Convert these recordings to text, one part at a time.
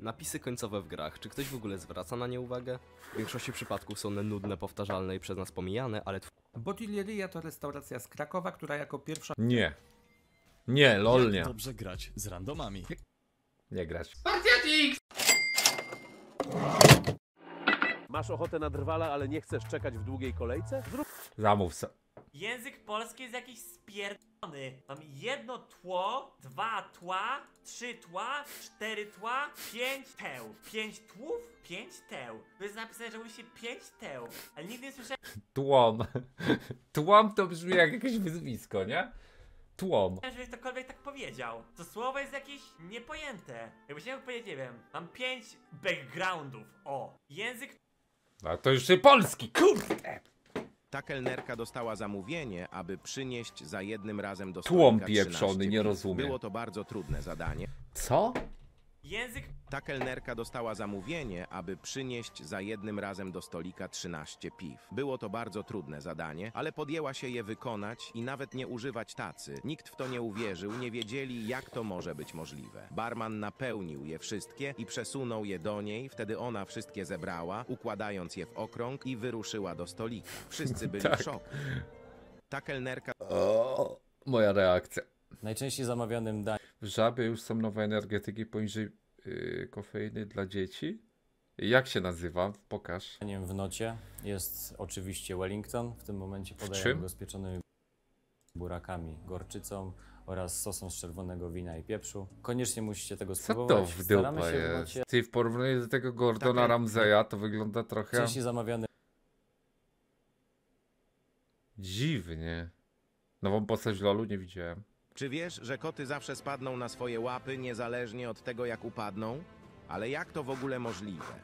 Napisy końcowe w grach. Czy ktoś w ogóle zwraca na nie uwagę? W większości przypadków są one nudne, powtarzalne i przez nas pomijane, ale Botilleria to restauracja z Krakowa, która jako pierwsza Nie. Nie, lol nie. Dobrze grać z randomami. Nie grać. Masz ochotę na drwala, ale nie chcesz czekać w długiej kolejce? Zrób Zamów se. Język polski jest jakiś spierdolony. Mam jedno tło, dwa tła, trzy tła, cztery tła, pięć teł. Pięć tłów, pięć teł. Tu jest napisane, że mówi się pięć teł, ale nigdy nie słyszałem, Tłom. Tłom to brzmi jak jakieś wyzwisko, nie? Tłom. żeby ktokolwiek tak powiedział. To słowo jest jakieś niepojęte. Jakbyś nie mógł powiedzieć, nie wiem, mam pięć backgroundów. O, język A to już jest polski, kurde. Ta kelnerka dostała zamówienie, aby przynieść za jednym razem do Tłum stolika pieprzony, 13 nie rozumiem. Było to bardzo trudne zadanie. Co? Język Ta kelnerka dostała zamówienie, aby przynieść za jednym razem do stolika 13 piw. Było to bardzo trudne zadanie, ale podjęła się je wykonać i nawet nie używać tacy. Nikt w to nie uwierzył, nie wiedzieli, jak to może być możliwe. Barman napełnił je wszystkie i przesunął je do niej, wtedy ona wszystkie zebrała, układając je w okrąg i wyruszyła do stolika. Wszyscy byli Tak. w szoku. Ta kelnerka O, moja reakcja. Najczęściej zamawianym W żabie już są nowe energetyki poniżej yy, kofeiny dla dzieci. Jak się nazywa? Pokaż. w nocie jest oczywiście Wellington. W tym momencie podajemy go z pieczonymi burakami, gorczycą oraz sosem z czerwonego wina i pieprzu. Koniecznie musicie tego Co spróbować. to w dupa się w jest? nocie Ty w porównaniu do tego Gordona Takie- Ramseya to wygląda trochę częściej zamawiany dziwnie. Nową postać w LoLu nie widziałem. Czy wiesz, że koty zawsze spadną na swoje łapy, niezależnie od tego, jak upadną? Ale jak to w ogóle możliwe?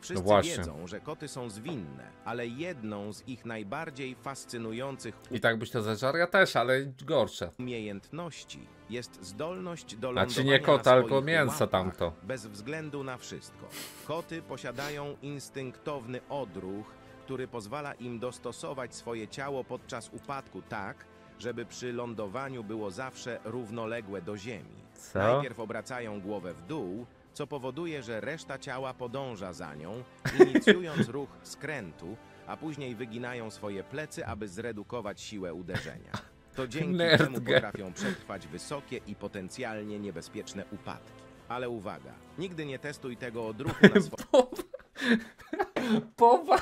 Wszyscy No wiedzą, że koty są zwinne, ale jedną z ich najbardziej fascynujących I tak byś to zażarł, ja też, ale gorsze. umiejętności jest zdolność do Znaczy lądowania nie na kota, tylko swoich mięsa łapach, tamto. Bez względu na wszystko. Koty posiadają instynktowny odruch, który pozwala im dostosować swoje ciało podczas upadku tak, żeby przy lądowaniu było zawsze równoległe do ziemi. Co? Najpierw obracają głowę w dół, co powoduje, że reszta ciała podąża za nią, inicjując ruch skrętu, a później wyginają swoje plecy, aby zredukować siłę uderzenia. To dzięki Nerd temu potrafią przetrwać wysokie i potencjalnie niebezpieczne upadki. Ale uwaga, nigdy nie testuj tego odruchu na Powa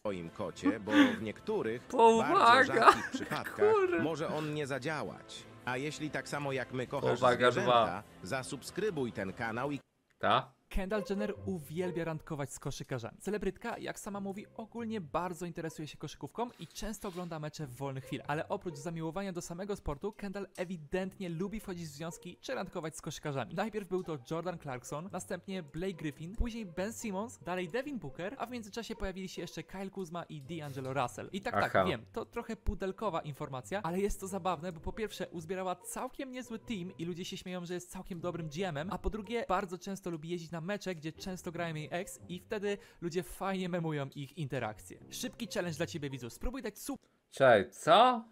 swoim kocie, bo w niektórych Powaga! bardzo rzadkich przypadkach Kurde. może on nie zadziałać. A jeśli tak samo jak my kochasz Powaga zwierzęta, zasubskrybuj ten kanał i Ta? Kendall Jenner uwielbia randkować z koszykarzami. Celebrytka, jak sama mówi, ogólnie bardzo interesuje się koszykówką i często ogląda mecze w wolnych chwilach. Ale oprócz zamiłowania do samego sportu, Kendall ewidentnie lubi wchodzić w związki czy randkować z koszykarzami. Najpierw był to Jordan Clarkson, następnie Blake Griffin, później Ben Simmons, dalej Devin Booker, a w międzyczasie pojawili się jeszcze Kyle Kuzma i D'Angelo Russell. I tak, Aha. tak, wiem, to trochę pudelkowa informacja, ale jest to zabawne, bo po pierwsze uzbierała całkiem niezły team i ludzie się śmieją, że jest całkiem dobrym GM-em, a po drugie bardzo często lubi jeździć na mecze, gdzie często grają jej ex i wtedy ludzie fajnie memują ich interakcje. Szybki challenge dla ciebie widzu, spróbuj dać sub Cześć, co?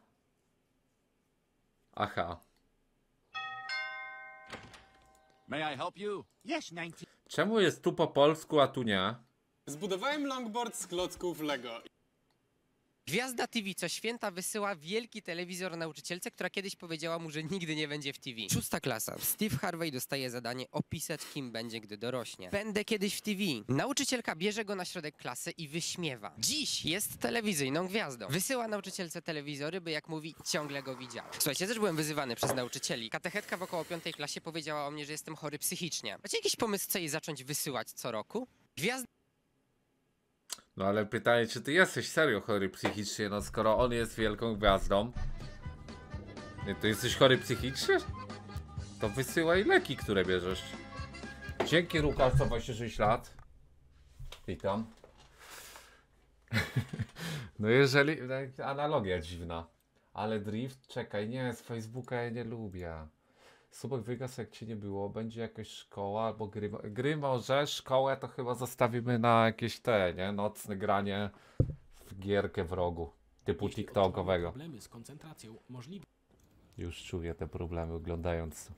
Aha. May I help you? Czemu jest tu po polsku, a tu nie? Zbudowałem longboard z klocków Lego. Gwiazda TV co święta wysyła wielki telewizor nauczycielce, która kiedyś powiedziała mu, że nigdy nie będzie w TV. Szósta klasa. Steve Harvey dostaje zadanie opisać, kim będzie, gdy dorośnie. Będę kiedyś w TV. Nauczycielka bierze go na środek klasy i wyśmiewa. Dziś jest telewizyjną gwiazdą. Wysyła nauczycielce telewizory, by jak mówi, ciągle go widziała. Słuchajcie, też byłem wyzywany przez nauczycieli. Katechetka w około piątej klasie powiedziała o mnie, że jestem chory psychicznie. Macie jakiś pomysł, co jej zacząć wysyłać co roku? Gwiazda No ale pytanie, czy ty jesteś serio chory psychicznie, no skoro on jest wielką gwiazdą. To jesteś chory psychicznie? To wysyłaj leki, które bierzesz. Dzięki Lukas, za 26 lat. Witam. No jeżeli... Analogia dziwna. Ale drift? Czekaj, nie, z Facebooka ja nie lubię. Subek wygasł jak ci nie było, będzie jakaś szkoła albo gry, gry może, szkołę to chyba zostawimy na jakieś te, nie, nocne granie w gierkę w rogu, typu Jeśli TikTokowego. Problemy z koncentracją możliwe. Już czuję te problemy oglądając.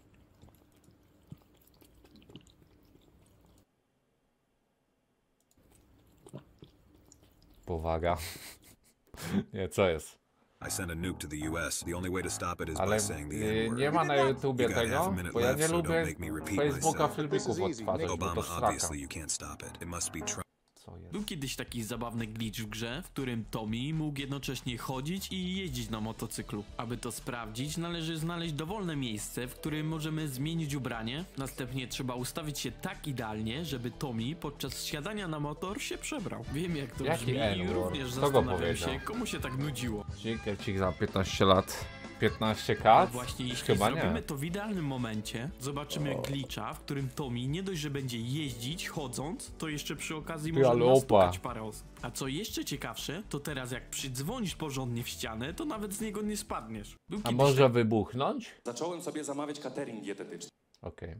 Powaga. nie, co jest? I sent a nuke to the US. The only way to stop it is Ale by saying the y, nie ma na YouTubie tego, minute bo ja left, nie so don't lubię make me repeat Facebooka filmików odtwarzać, bo to Obama, straka. Co jest? Był kiedyś taki zabawny glitch w grze, w którym Tommy mógł jednocześnie chodzić i jeździć na motocyklu. Aby to sprawdzić, należy znaleźć dowolne miejsce, w którym możemy zmienić ubranie. Następnie trzeba ustawić się tak idealnie, żeby Tommy podczas siadania na motor się przebrał. Wiem jak to Jaki brzmi i również Kto zastanawiam się, komu się tak nudziło. Dzięki za 15 lat. 15k? Ale właśnie jeśli Chyba zrobimy nie. to w idealnym momencie, zobaczymy glitcha, w którym Tommy nie dość, że będzie jeździć, chodząc, to jeszcze przy okazji może nastukać parę osób. A co jeszcze ciekawsze, to teraz jak przydzwonisz porządnie w ścianę, to nawet z niego nie spadniesz. Był A może wybuchnąć? Zacząłem sobie zamawiać catering dietetyczny. Okej.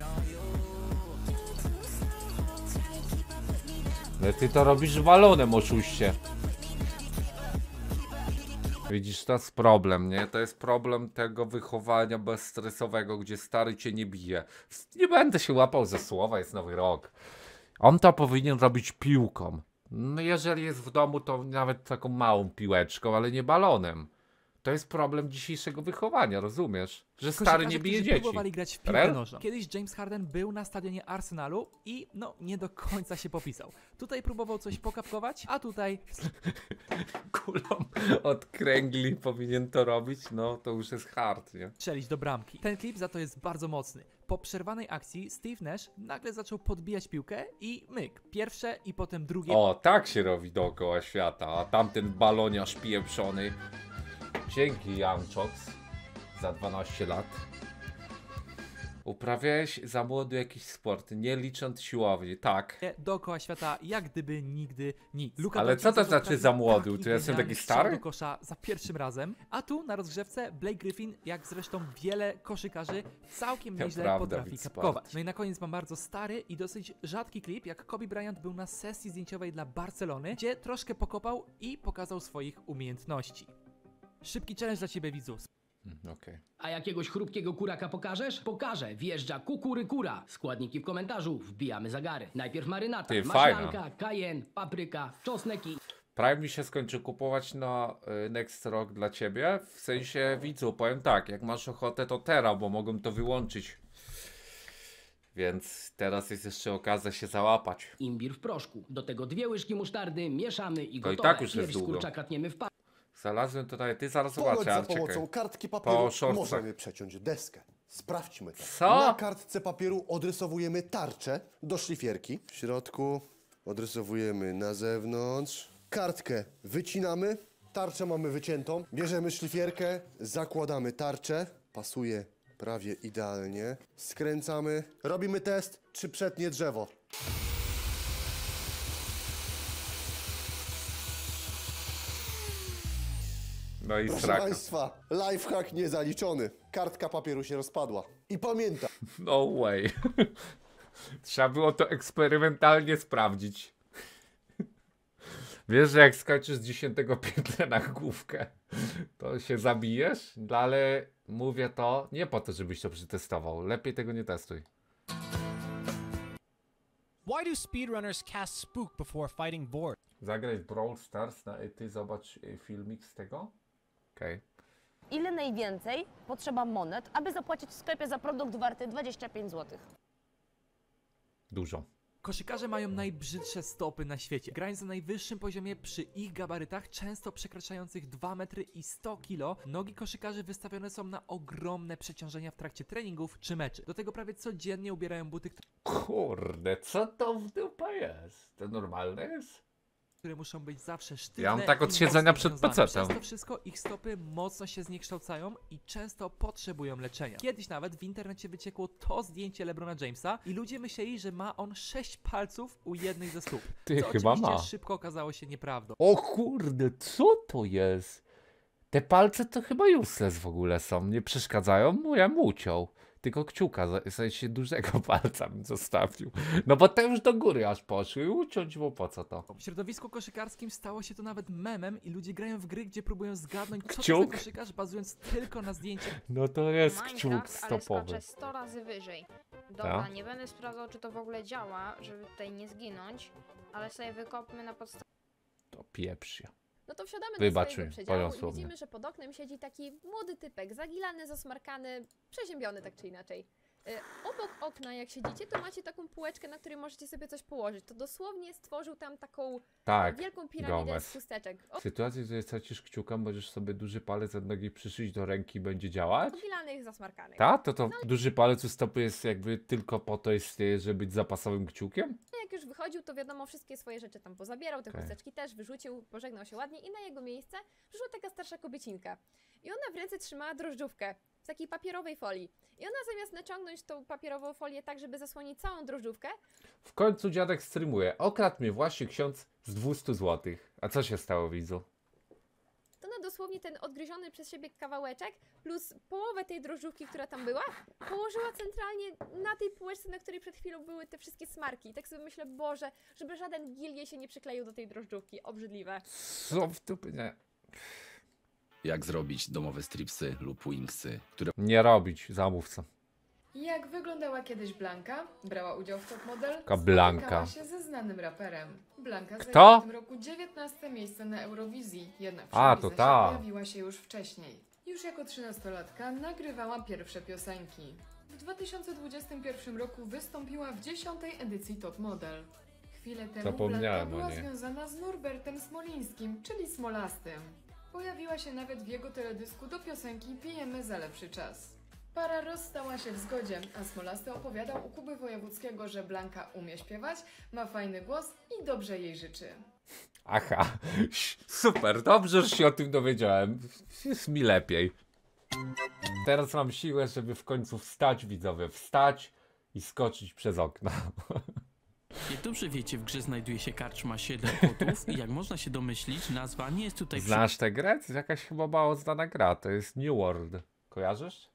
Ale ty to robisz walonem, oszuście. Widzisz, to jest problem, nie? To jest problem tego wychowania bezstresowego, gdzie stary cię nie bije. Nie będę się łapał ze słowa, jest nowy rok. On to powinien robić piłką. No jeżeli jest w domu, to nawet taką małą piłeczką, ale nie balonem. To jest problem dzisiejszego wychowania, rozumiesz? Że stary nie bije dzieci. próbowali grać w piłkę nożną. Kiedyś James Harden był na stadionie Arsenalu i no nie do końca się popisał. Tutaj próbował coś pokapkować, a tutaj kulą od kręgli powinien to robić, no to już jest hard, nie? strzelić do bramki. Ten klip za to jest bardzo mocny. Po przerwanej akcji Steve Nash nagle zaczął podbijać piłkę i myk. Pierwsze i potem drugie. O, tak się robi dookoła świata, a tamten baloniarz pieprzony. Dzięki Janczoks za 12 lat. Uprawiałeś za młodu jakiś sport, nie licząc siłowni, tak. dookoła świata, jak gdyby nigdy nic. Luka Ale co to znaczy za młody? taki To ja jestem taki stary? do kosza za pierwszym razem, a tu na rozgrzewce Blake Griffin, jak zresztą wiele koszykarzy, całkiem nieźle potrafi kapkować. No i na koniec mam bardzo stary i dosyć rzadki klip, jak Kobe Bryant był na sesji zdjęciowej dla Barcelony, gdzie troszkę pokopał i pokazał swoich umiejętności. Szybki challenge dla ciebie widzu. Mm, Okej. A jakiegoś chrupkiego kuraka pokażesz? Pokażę. Wjeżdża kukurykura. Składniki w komentarzu. Wbijamy zagary. Najpierw marynata, Ty, maślanka, kajen, papryka, czosneki. Prime mi się skończy kupować na y, Next Rock dla ciebie. W sensie widzu, powiem tak, jak masz ochotę to teraz, bo mogą to wyłączyć. Więc teraz jest jeszcze okazja się załapać. Imbir w proszku. Do tego dwie łyżki musztardy, mieszamy i To i gotowe. tak już jest Pierś z długo. kurczaka tniemy w pa... Znalazłem tutaj, ty zaraz Ponoć zobaczę, za ale czekaj. pomocą kartki papieru możemy przeciąć deskę. Sprawdźmy to. Co? Na kartce papieru odrysowujemy tarczę do szlifierki. W środku odrysowujemy na zewnątrz. Kartkę wycinamy. Tarczę mamy wyciętą. Bierzemy szlifierkę, zakładamy tarczę. Pasuje prawie idealnie. Skręcamy. Robimy test, czy przetnie drzewo. No i Proszę sraka. Państwa, lifehack niezaliczony. Kartka papieru się rozpadła. I pamiętaj, No way. Trzeba było to eksperymentalnie sprawdzić. Wiesz, że jak skończysz z dziesiątego piętra na główkę, to się zabijesz? No, Ale mówię to nie po to, żebyś to przetestował. Lepiej tego nie testuj. Why do speedrunners cast spook before fighting board? Zagraj w Brawl Stars na ty zobacz y, filmik z tego. Okej. Ile najwięcej potrzeba monet, aby zapłacić w sklepie za produkt warty 25 zł? Dużo. Koszykarze mają najbrzydsze stopy na świecie. Grając na najwyższym poziomie przy ich gabarytach, często przekraczających 2 metry i 100 kg, nogi koszykarzy wystawione są na ogromne przeciążenia w trakcie treningów czy meczy. Do tego prawie codziennie ubierają buty, Kurde, co to w dupę jest? To normalne jest? Które muszą być zawsze sztywne Ja mam tak od siedzenia przed. PC-tem. Przez to wszystko ich stopy mocno się zniekształcają i często potrzebują leczenia. Kiedyś nawet w internecie wyciekło to zdjęcie LeBrona Jamesa i ludzie myśleli, że ma on 6 palców u jednej ze stóp. Ty, co chyba ma. szybko okazało się nieprawdą. O kurde, co to jest? Te palce to chyba useless w ogóle są. Nie przeszkadzają mu, ja mu uciął. Tylko kciuka, w sensie dużego palca bym zostawił. No bo te już do góry aż poszły. Uciąć, bo po co to? W środowisku koszykarskim stało się to nawet memem i ludzie grają w gry, gdzie próbują zgadnąć, co to Kciuk? za koszykarz, bazując tylko na zdjęciach. No to jest kciuk Minecraft, ale stopowy. skacze 100 razy wyżej. Dobra, Tak? nie będę sprawdzał, czy to w ogóle działa, żeby tutaj nie zginąć, ale sobie wykopmy na podstawie To pieprz się. No to wsiadamy Wybacz do swojego przedziału i widzimy, że pod oknem siedzi taki młody typek, zagilany, zasmarkany, przeziębiony tak czy inaczej. Y, Obok okna, jak siedzicie, to macie taką półeczkę, na której możecie sobie coś położyć. To dosłownie stworzył tam taką Tak, wielką piramidę Gomez. z chusteczek. W sytuacji, gdy stracisz kciuka, możesz sobie duży palec od nogi przyszyć do ręki i będzie działać? Ogilanych, zasmarkanych. Tak? To to duży palec u stopy jest jakby tylko po to istnieje, żeby być zapasowym kciukiem? No jak już wychodził, to wiadomo, wszystkie swoje rzeczy tam pozabierał, te Okej. chusteczki też wyrzucił, pożegnał się ładnie i na jego miejsce przyszła taka starsza kobiecinka. I ona w ręce trzymała drożdżówkę takiej papierowej folii. I ona zamiast naciągnąć tą papierową folię tak, żeby zasłonić całą drożdżówkę, W końcu dziadek streamuje. Okradł mnie właśnie ksiądz z 200 zł. A co się stało, widzu? to ona dosłownie ten odgryziony przez siebie kawałeczek plus połowę tej drożdżówki, która tam była, położyła centralnie na tej półeczce, na której przed chwilą były te wszystkie smarki. I tak sobie myślę, Boże, żeby żaden gil jej się nie przykleił do tej drożdżówki. Obrzydliwe. Co w dupie? Jak zrobić domowe stripsy lub wingsy, które Nie robić, zamówca. Jak wyglądała kiedyś Blanka? Brała udział w Top Model? Taka Blanka. Spotykała się ze znanym raperem. Blanka Kto? zajęła w tym roku 19 miejsce na Eurowizji, jednak A, to ta. pojawiła się już wcześniej. Już jako 13-latka nagrywała pierwsze piosenki. W 2021 roku wystąpiła w 10 edycji Top Model. Chwilę temu Zapomniałem Blanka o była niej. związana z Norbertem Smolińskim, czyli Smolastym. Pojawiła się nawet w jego teledysku do piosenki Pijemy za lepszy czas. Para rozstała się w zgodzie, a Smolasty opowiadał u Kuby Wojewódzkiego, że Blanka umie śpiewać, ma fajny głos i dobrze jej życzy. Aha, super, dobrze, że się o tym dowiedziałem. Jest mi lepiej. Teraz mam siłę, żeby w końcu wstać, widzowie, wstać i skoczyć przez okno. Jak dobrze wiecie, w grze znajduje się karczma 7 kotów i jak można się domyślić, nazwa nie jest tutaj Znasz tę grę? To jest jakaś chyba mało znana gra, to jest New World. Kojarzysz?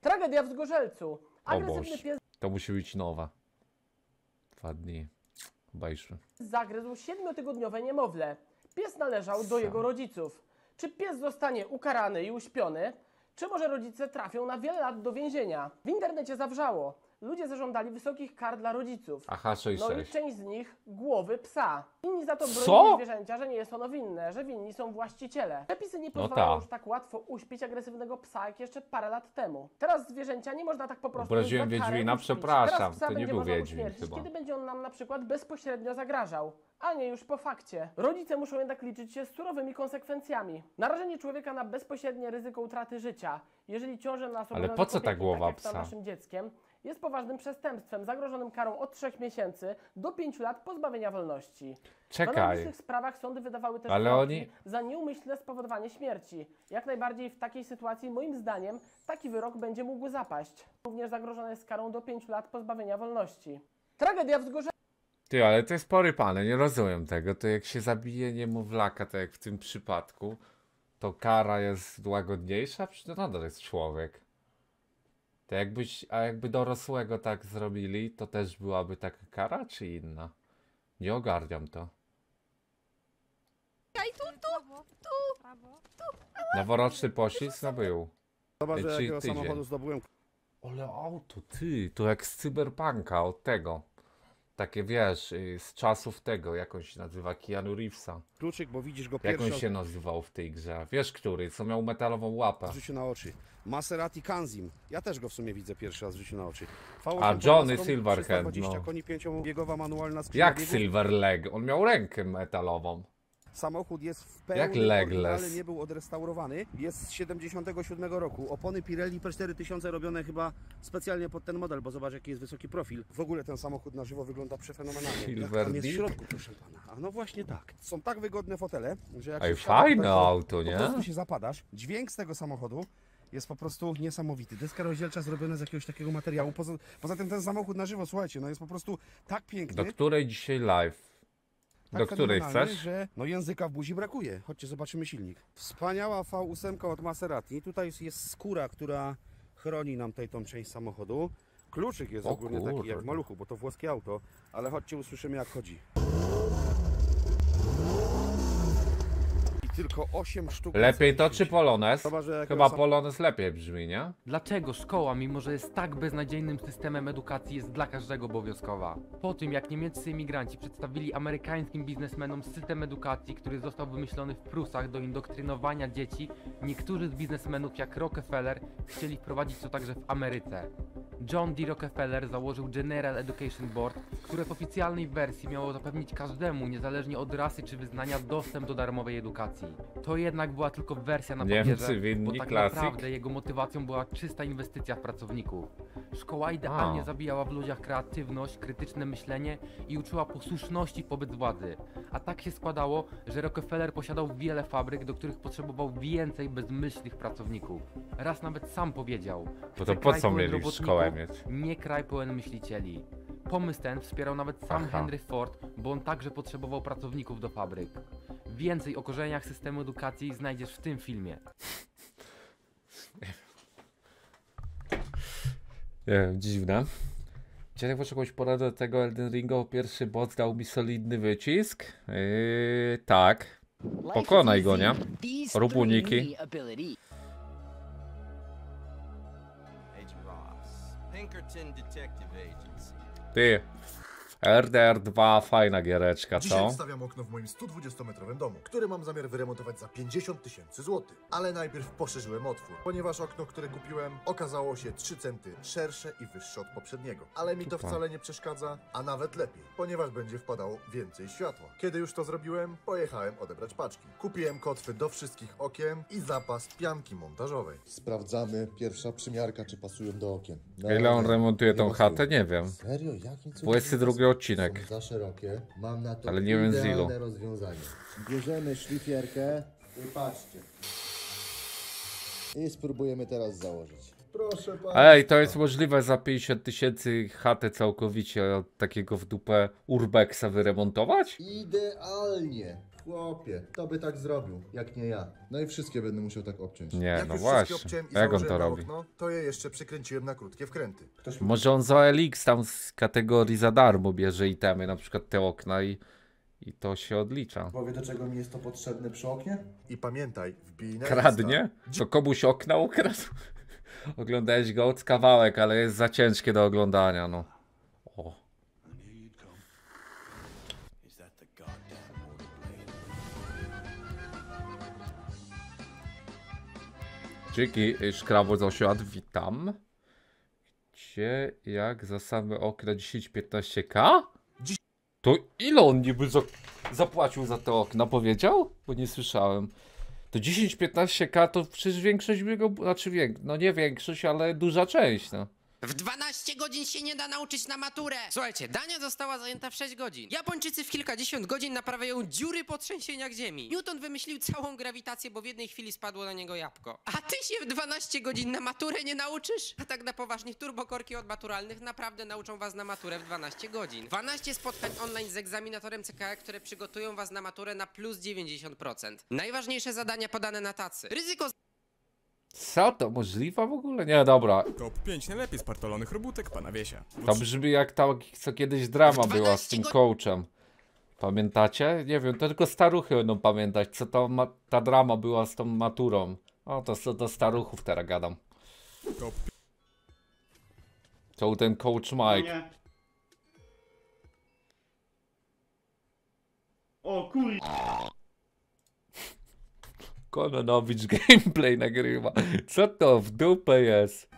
Tragedia w Zgorzelcu. Agresywny pies to musi być nowa. Dwa dni. Obejrzmy. zagryzł siedmiotygodniowe niemowlę. Pies należał do jego rodziców. Czy pies zostanie ukarany i uśpiony, czy może rodzice trafią na wiele lat do więzienia? W internecie zawrzało. Ludzie zażądali wysokich kar dla rodziców. Aha, No i 6-6. część z nich głowy psa. Inni za to Co? bronili zwierzęcia, że nie jest ono winne, że winni są właściciele. Przepisy nie No pozwalają ta. już tak łatwo uśpić agresywnego psa jak jeszcze parę lat temu. Teraz zwierzęcia nie można tak po prostu Obraziłem za karę Wiedźmina, uśpić. przepraszam, Teraz psa to nie będzie był można Wiedźmin uśmiercić, chyba. kiedy będzie on nam na przykład bezpośrednio zagrażał. A nie już po fakcie. Rodzice muszą jednak liczyć się z surowymi konsekwencjami. Narażenie człowieka na bezpośrednie ryzyko utraty życia, jeżeli ciąży na nas Ale po co ta głowa tak psa? naszym dzieckiem, jest poważnym przestępstwem zagrożonym karą od 3 miesięcy do 5 lat pozbawienia wolności. W Czekaj. analogicznych sprawach sądy wydawały też Ale oni- za nieumyślne spowodowanie śmierci. Jak najbardziej w takiej sytuacji, moim zdaniem, taki wyrok będzie mógł zapaść. Również zagrożone jest karą do 5 lat pozbawienia wolności. Tragedia w Zgorze... Ty, ale to jest porypane, nie rozumiem tego. To jak się zabije niemowlaka, tak jak w tym przypadku, to kara jest łagodniejsza? Przecież to nadal jest człowiek. To jakbyś, a jakby dorosłego tak zrobili, to też byłaby taka kara, czy inna? Nie ogarniam to. Ej, tu, tu, tu, tu. Noworoczny poślizg no był. Zobacz, jakiego tydzień. samochodu zdobyłem. Ale auto, ty, to jak z cyberpunka, od tego. Takie wiesz, y, z czasów tego, jak on się nazywa, Keanu Reevesa. Kluczyk, bo widzisz go Jak on pierwszy się nazywał w tej grze? Wiesz który, co miał metalową łapę. życiu na oczy. Maserati Kanzim. Ja też go w sumie widzę pierwszy raz życiu na oczy. V8 A Johnny Silverhand, 320 no. koni, pięciobiegowa manualna Jak biegów. Silver Leg? On miał rękę metalową. Samochód jest w legless. ale nie był odrestaurowany. Jest z 77 roku. Opony Pirelli P4000 robione chyba specjalnie pod ten model, bo zobacz jaki jest wysoki profil. W ogóle ten samochód na żywo wygląda przefenomenalnie. Jak Silver tam jest w środku, proszę pana. A no właśnie tak. Są tak wygodne fotele, że jak Ej, fajne auto, nie? Po prostu się zapadasz. Dźwięk z tego samochodu jest po prostu niesamowity. Deska rozdzielcza zrobiona z jakiegoś takiego materiału. Poza, poza tym ten samochód na żywo, słuchajcie, no jest po prostu tak piękny. Do której dzisiaj live? Tak Do której chcesz? że no języka w buzi brakuje. Chodźcie, zobaczymy silnik. Wspaniała V8 od Maserati. Tutaj jest skóra, która chroni nam tutaj tą część samochodu. Kluczyk jest O ogólnie taki jak w kurde. maluchu, bo to włoskie auto, ale chodźcie usłyszymy jak chodzi. Tylko 8 sztuk. Lepiej to czy Polones? Chyba, że Chyba sam- Polones lepiej brzmi, nie? Dlaczego szkoła, mimo że jest tak beznadziejnym systemem edukacji, jest dla każdego obowiązkowa? Po tym, jak niemieccy imigranci przedstawili amerykańskim biznesmenom system edukacji, który został wymyślony w Prusach do indoktrynowania dzieci, niektórzy z biznesmenów, jak Rockefeller, chcieli wprowadzić to także w Ameryce. John D. Rockefeller założył General Education Board, które w oficjalnej wersji miało zapewnić każdemu, niezależnie od rasy czy wyznania, dostęp do darmowej edukacji. To jednak była tylko wersja na Niemcy papierze, bo tak klasyk. naprawdę jego motywacją była czysta inwestycja w pracowników. Szkoła idealnie A. zabijała w ludziach kreatywność, krytyczne myślenie i uczyła posłuszności wobec władzy. A tak się składało, że Rockefeller posiadał wiele fabryk, do których potrzebował więcej bezmyślnych pracowników. Raz nawet sam powiedział, Bo "Chcę to po kraj co pełen mieli robotników, szkołę mieć? Nie kraj pełen myślicieli. Pomysł ten wspierał nawet sam Aha. Henry Ford, bo on także potrzebował pracowników do fabryk. Więcej o korzeniach systemu edukacji znajdziesz w tym filmie. Nie wiem, dziwne. Chciałem może jakąś poradę do tego Elden Ringa, bo pierwszy boss dał mi solidny wycisk. Yy, tak. Pokonaj go, nie? Rób uniki. Ty. RDR 2, fajna giereczka, Dzisiaj co? stawiam okno w moim 120-metrowym domu, który mam zamiar wyremontować za 50 tysięcy złotych. Ale najpierw poszerzyłem otwór, ponieważ okno, które kupiłem, okazało się 3 centy szersze i wyższe od poprzedniego. Ale mi to Super. wcale nie przeszkadza, a nawet lepiej, ponieważ będzie wpadało więcej światła. Kiedy już to zrobiłem, pojechałem odebrać paczki. Kupiłem kotwy do wszystkich okien i zapas pianki montażowej. Sprawdzamy pierwsza przymiarka, czy pasują do okien. Ile on remontuje tą chatę? Nie wiem. Serio? Jakim cudem 22 odcinek. Są za szerokie. Mam na to Ale nie wiem z ilu. rozwiązanie. Bierzemy szlifierkę i patrzcie. I spróbujemy teraz założyć. Proszę pana. Ej, to jest możliwe za 50 tysięcy chatę całkowicie od takiego w dupę urbexa wyremontować? Idealnie. Chłopie, to by tak zrobił, jak nie ja. No i wszystkie będę musiał tak obciąć. Nie, jak no już właśnie. obciąłem i Jak on założyłem to na robi? Okno, to je jeszcze przykręciłem na krótkie wkręty. Ktoś mi Może on za LX tam z kategorii za darmo bierze itemy, na przykład te okna i, i to się odlicza. powie, do czego mi jest to potrzebne przy oknie? I pamiętaj, wbij na Kradnie? To komuś okna ukradł? Oglądałeś go od kawałek, ale jest za ciężkie do oglądania, no. Dzięki, Szkrawo z osiad, witam. Gdzie, jak za same okna 10-15k? To ile on niby za, zapłacił za te okna, powiedział? Bo nie słyszałem. To 10-15k to przecież większość jego, znaczy wiek, no nie większość, ale duża część, no. W 12 godzin się nie da nauczyć na maturę! Słuchajcie, Dania została zajęta w 6 godzin. Japończycy w kilkadziesiąt godzin naprawiają dziury po trzęsieniach ziemi. Newton wymyślił całą grawitację, bo w jednej chwili spadło na niego jabłko. A ty się w 12 godzin na maturę nie nauczysz? A tak na poważnie, turbokorki od maturalnych naprawdę nauczą was na maturę w 12 godzin. 12 spotkań online z egzaminatorem CKE, które przygotują was na maturę na plus 90%. Najważniejsze zadania podane na tacy. Ryzyko Co to możliwe w ogóle? Nie, dobra. Top 5 najlepiej spartolonych robótek pana Wiesia. To brzmi jak ta, co kiedyś drama była z tym coachem. Pamiętacie? Nie wiem, to tylko staruchy będą pamiętać, co to ma, ta drama była z tą maturą. O, to co do staruchów teraz gadam. Top To ten coach Mike. O kur... Kononowicz gameplay nagrywa. Co to w dupę jest?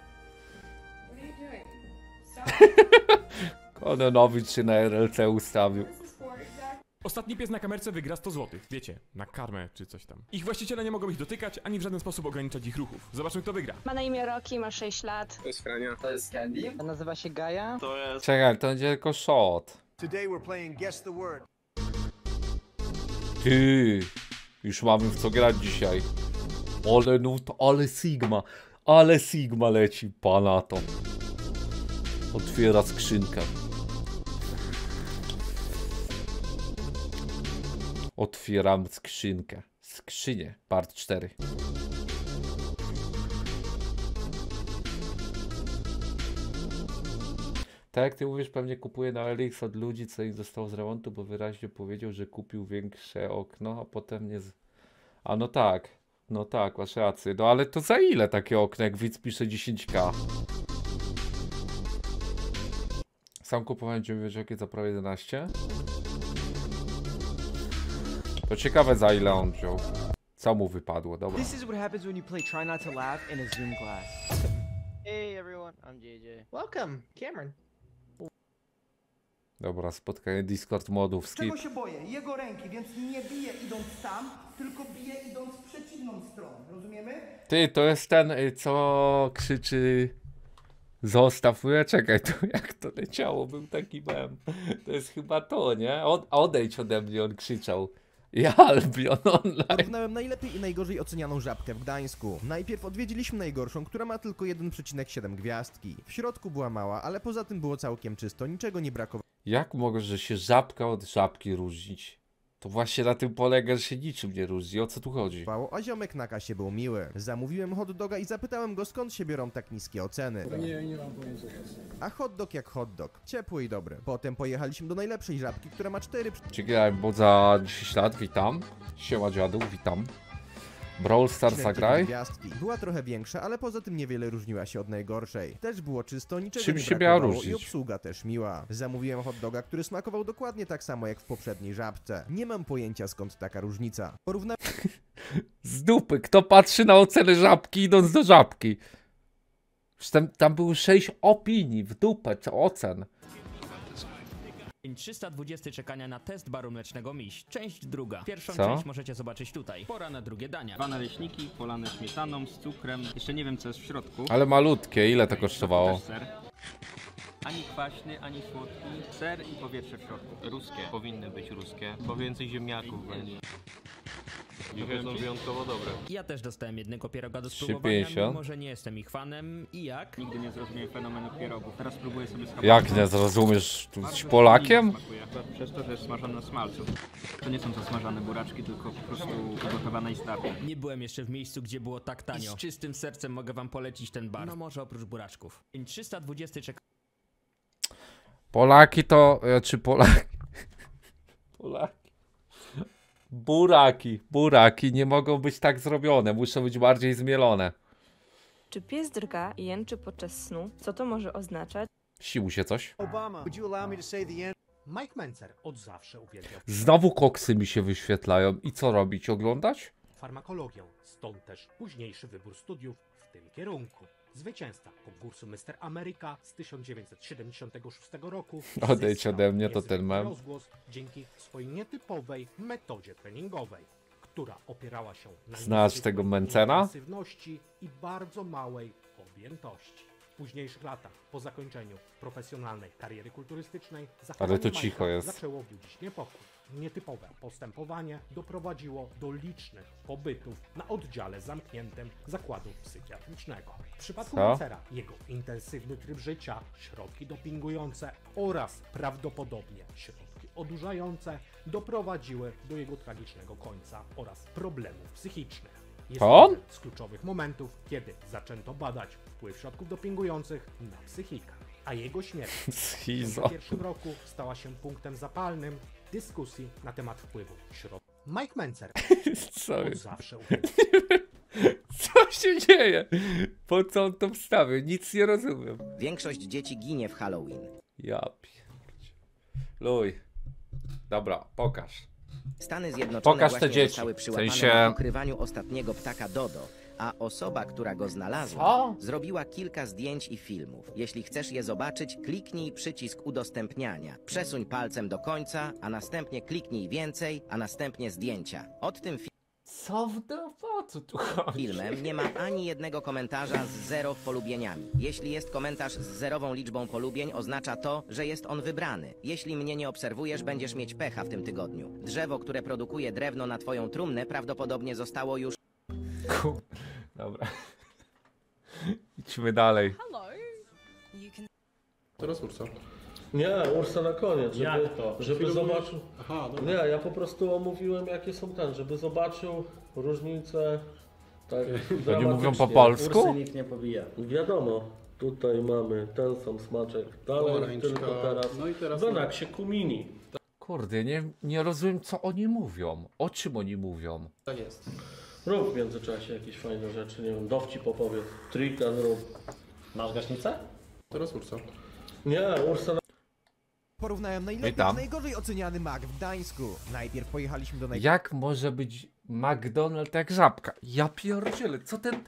Kononowicz się na RLC ustawił. Ostatni pies na kamerce wygra 100 zł. Wiecie, na karmę czy coś tam. Ich właściciele nie mogą ich dotykać, ani w żaden sposób ograniczać ich ruchów. Zobaczmy kto wygra. Ma na imię Rocky, ma 6 lat. To jest Frania. To jest Candy. Nazywa się Gaja. To jest... Czekaj, to będzie tylko shot. Today we're playing Guess the Word. Ty, już mamy w co grać dzisiaj. Ale to, ale Sigma, ale Sigma leci, pana to. Otwiera skrzynkę. Otwieram skrzynkę. Skrzynię, part 4. Tak jak ty mówisz, pewnie kupuje na LX od ludzi, co im zostało z remontu, bo wyraźnie powiedział, że kupił większe okno, a potem nie. Z... A no tak, no tak, masz rację. No ale to za ile takie okno, jak widz pisze 10k? Sam kupowałem 9 jakie za prawie 11? To ciekawe za ile on wziął. Co mu wypadło, dobra. This is what happens when you play Try Not to Laugh in a Zoom class. Hey everyone, I'm JJ. Welcome, Cameron. Dobra, spotkanie Discord modów, skip. Czego się boję? Jego ręki, więc nie biję idąc tam, tylko biję idąc w przeciwną stronę. Rozumiemy? Ty, to jest ten, y, co krzyczy Zostaw mnie, czekaj, to jak to leciało, był taki mem. To jest chyba to, nie? Od, odejdź ode mnie, on krzyczał. Ja Albion online. Porównałem najlepiej i najgorzej ocenianą żabkę w Gdańsku. Najpierw odwiedziliśmy najgorszą, która ma tylko 1,7 gwiazdki. W środku była mała, ale poza tym było całkiem czysto, niczego nie brakowało. Jak może się żabka od żabki różnić? To właśnie na tym polega, że się niczym nie różni. O co tu chodzi? A ziomek na kasie był miły. Zamówiłem hot doga i zapytałem go skąd się biorą tak niskie oceny. Nie, nie mam pojęcia. A hot dog jak hot dog. Ciepły i dobry. Potem pojechaliśmy do najlepszej żabki, która ma 4 Dziękuję, bo za 10 lat witam. Siema dziadu, witam. Brawl Stars zagraj. gwiazdki. Była trochę większa, ale poza tym niewiele różniła się od najgorszej. Też było czysto, niczego Czym nie się miała różnić? i obsługa też miła. Zamówiłem hot doga, który smakował dokładnie tak samo jak w poprzedniej żabce. Nie mam pojęcia skąd taka różnica. Porównałem Z dupy, kto patrzy na ocenę żabki idąc do żabki? Tam, tam były 6 opinii w dupę, co ocen. Dzień 320 czekania na test baru mlecznego Miś. Część druga. Pierwszą Co? część możecie zobaczyć tutaj. Pora na drugie dania. Dwa naleśniki polane śmietaną z cukrem. Jeszcze nie wiem co jest w środku. Ale malutkie, ile to kosztowało? Też ser. Ani kwaśny, ani słodki. Ser i powietrze w środku. Ruskie, powinny być ruskie, bo więcej ziemniaków będzie. Dzisiaj są wyjątkowo dobre. Ja też dostałem jednego pieroga do spróbowania, 3,50. mimo że nie jestem ich fanem. I jak? Nigdy nie zrozumiałem fenomenu pierogów. Teraz próbuję sobie schabować. Jak nie zrozumiesz? Tu jesteś Polakiem? Smakuje. Przez to, że jest smażone na smalcu. To nie są zasmażane buraczki, tylko po prostu ugotowane i starte. Nie byłem jeszcze w miejscu, gdzie było tak tanio. I z czystym sercem mogę wam polecić ten bar. No może oprócz buraczków. Dzień 320 czekania Polaki to... e, Czy Polaki? Polaki. Buraki. Buraki nie mogą być tak zrobione, muszą być bardziej zmielone. Czy pies drga i jęczy podczas snu? Co to może oznaczać? Sił się coś. Obama, would you allow me to say the end? Mike Mencer od zawsze uwielbiał Znowu koksy mi się wyświetlają. I co robić? Oglądać? farmakologię, stąd też późniejszy wybór studiów w tym kierunku. Zwycięzca konkursu Mr. America z 1976 roku. Odejdź ode mnie, to ten mem. rozgłos dzięki swojej nietypowej metodzie treningowej, która opierała się na Znasz tego Mencena? intensywności i bardzo małej objętości. W późniejszych latach, po zakończeniu profesjonalnej kariery kulturystycznej, zachowanie to cicho jest. zaczęło budzić niepokój. Nietypowe postępowanie doprowadziło do licznych pobytów na oddziale zamkniętym zakładu psychiatrycznego. W przypadku Co? Mancera jego intensywny tryb życia, środki dopingujące oraz prawdopodobnie środki odurzające doprowadziły do jego tragicznego końca oraz problemów psychicznych. Jest To on? jeden z kluczowych momentów, kiedy zaczęto badać wpływ środków dopingujących na psychikę, a jego śmierć w Schizo. 2001 roku stała się punktem zapalnym dyskusji na temat wpływu środków. Mike Mencer Co od jest? zawsze Co się dzieje? Po co on to wstawił? Nic nie rozumiem. Większość dzieci ginie w Halloween. Ja pierdzie. Luj. Dobra, pokaż. Stany Zjednoczone Pokaż te właśnie dzieci. zostały W przyłapane sensie- na ukrywaniu ostatniego ptaka Dodo, a osoba, która go znalazła, Co? zrobiła kilka zdjęć i filmów. Jeśli chcesz je zobaczyć, kliknij przycisk udostępniania. Przesuń palcem do końca, a następnie kliknij więcej, a następnie zdjęcia. Od tym fi- Co w po co tu chodzi? filmem nie ma ani jednego komentarza z zero polubieniami. Jeśli jest komentarz z zerową liczbą polubień, oznacza to, że jest on wybrany. Jeśli mnie nie obserwujesz, będziesz mieć pecha w tym tygodniu. Drzewo, które produkuje drewno na twoją trumnę, prawdopodobnie zostało już Ku... Dobra. Idźmy dalej. Teraz Ursa. Nie, Ursa na koniec, żeby, Jak to? żeby Chwilę zobaczył. Aha, Nie, ja po prostu omówiłem jakie są ten, żeby zobaczył różnicę. Tak, Oni mówią po dramatycznie. polsku? Ursy nikt nie pobija. Wiadomo, tutaj mamy ten sam smaczek. Dalej, Pomarańczka. tylko teraz. No i teraz W Enaksie Kumini. Kurde, nie, nie rozumiem co oni mówią. O czym oni mówią? Tak jest. Rób w międzyczasie jakieś fajne rzeczy, nie wiem, dowcip opowiedz, trika zrób. Masz gaśnicę? Teraz Ursa. Nie, Ursa Porównałem najlepiej Witam. i najgorzej oceniany Mac w Gdańsku. Najpierw pojechaliśmy do naj... Jak może być McDonald's jak żabka? Ja pierdzielę, co ten...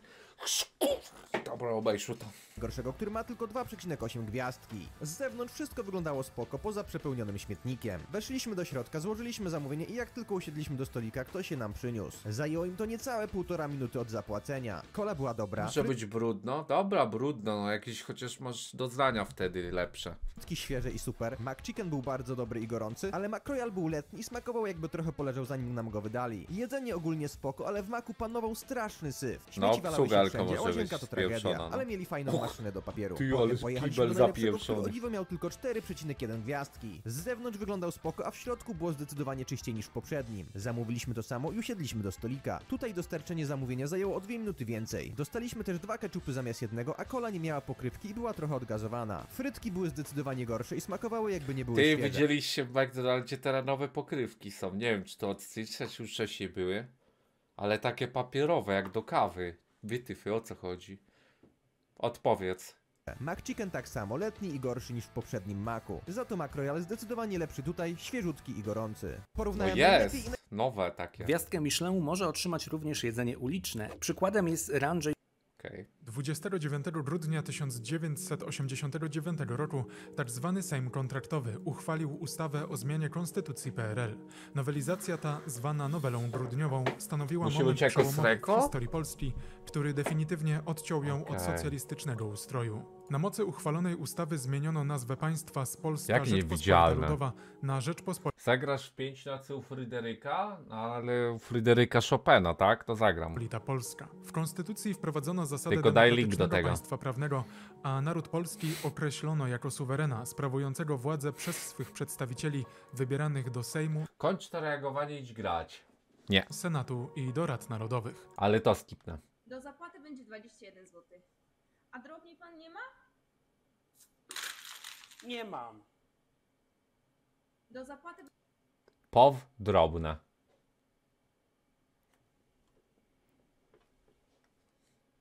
Dobra, obejrzył to. Gorszego, który ma tylko 2,8 gwiazdki. Z zewnątrz wszystko wyglądało spoko, poza przepełnionym śmietnikiem. Weszliśmy do środka, złożyliśmy zamówienie i jak tylko usiedliśmy do stolika, ktoś się nam przyniósł. Zajęło im to niecałe półtora minuty od zapłacenia. Kola była dobra, Może być brudno? Dobra, brudno, no jakieś chociaż masz doznania wtedy lepsze. frytki świeże i super. McChicken był bardzo dobry i gorący, ale McRoyal był letni i smakował jakby trochę poleżał zanim nam go wydali. Jedzenie ogólnie spoko, ale w maku panował straszny syf. Śmieci No, walały się wszędzie, łazienka to tragedia, no. ale mieli fajną maszynę do papieru. ty, ale kibel zapieprzony. o dziwo miał tylko 4,1 gwiazdki. Z zewnątrz wyglądał spoko, a w środku było zdecydowanie czyściej niż w poprzednim. Zamówiliśmy to samo i usiedliśmy do stolika. Tutaj dostarczenie zamówienia zajęło o 2 minuty więcej. Dostaliśmy też dwa keczupy zamiast jednego, a kola nie miała pokrywki i była trochę odgazowana. Frytki były zdecydowanie gorsze i smakowały jakby nie były Ty świeże. widzieliście w McDonaldzie teraz nowe pokrywki są. Nie wiem, czy to od stycznia, czy już wcześniej były. Ale takie papierowe, jak do kawy. Wytyfy, o co chodzi? Odpowiedz. McChicken tak samo, letni i gorszy niż w poprzednim Macu. Za to McRoyal zdecydowanie lepszy tutaj, świeżutki i gorący. No Porównałem i jest, nowe takie. Gwiazdkę Michelin może otrzymać również jedzenie uliczne. Przykładem jest Range 29 grudnia 1989 roku tak zwany Sejm Kontraktowy uchwalił ustawę o zmianie Konstytucji PRL. Nowelizacja ta, zwana nowelą grudniową, stanowiła Musi moment przełomowy w historii Polski, który definitywnie odciął ją od Okej. socjalistycznego ustroju. Na mocy uchwalonej ustawy zmieniono nazwę państwa z Polska Jak Rzeczpospolita. Ludowa na Rzeczpospolita Zagrasz w 5 nocy u Fryderyka? No, ale u Fryderyka Chopina, tak? To zagram. Polska. W konstytucji wprowadzono zasadę Tylko daj link do tego. państwa prawnego, a naród polski określono jako suwerena sprawującego władzę przez swych przedstawicieli wybieranych do Sejmu, Kończ to reagowanie i idź grać. Nie, Senatu i do rad narodowych. ale to skipnę. Do zapłaty będzie 21 zł. A drobniej pan nie ma? Nie mam. Do zapłaty Pow drobne.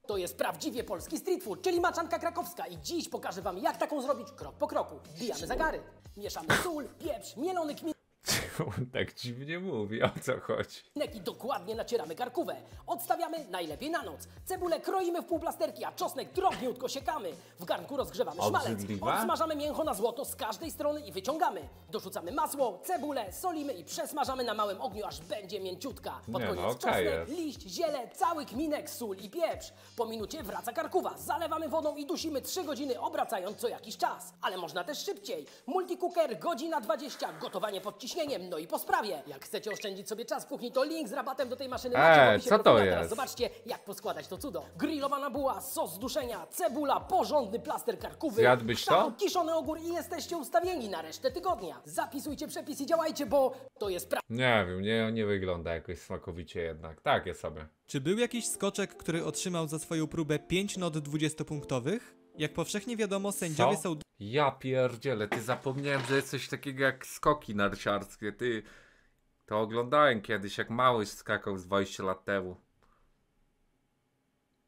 To jest prawdziwie polski street food, czyli maczanka krakowska i dziś pokażę wam jak taką zrobić krok po kroku. Wbijamy zagary, mieszamy sól, pieprz, mielony kminek On tak dziwnie mówi, o co chodzi. i dokładnie nacieramy karkówę. Odstawiamy najlepiej na noc. Cebulę kroimy w półplasterki, a czosnek drobniutko siekamy. W garnku rozgrzewamy szmalec. Odsmażamy mięcho na złoto z każdej strony i wyciągamy. Dorzucamy masło, cebulę, solimy i przesmażamy na małym ogniu, aż będzie mięciutka. Pod Nie, koniec no, okej czosnek, jest. liść, ziele, cały kminek, sól i pieprz. Po minucie wraca karkuwa, zalewamy wodą i dusimy 3 godziny, obracając co jakiś czas. Ale można też szybciej. Multicooker, godzina 20, gotowanie pod ciśnieniem, no i po sprawie. Jak chcecie oszczędzić sobie czas w kuchni, to link z rabatem do tej maszyny macie w Eee, opisie co to Teraz jest? zobaczcie, jak poskładać to cudo. Grillowana buła, sos z duszenia, cebula, porządny plaster karkuwy, Zjadłbyś to? kiszony ogór i jesteście ustawieni na resztę tygodnia. Zapisujcie przepis i działajcie, bo to jest pra... Nie wiem, nie, nie wygląda jakoś smakowicie jednak. Takie sobie. Czy był jakiś skoczek, który otrzymał za swoją próbę 5 not 20-punktowych? Jak powszechnie wiadomo, sędziowie Co? są Ja pierdzielę, ty zapomniałem, że jest coś takiego jak skoki narciarskie, ty. To oglądałem kiedyś, jak mały skakał z 20 lat temu.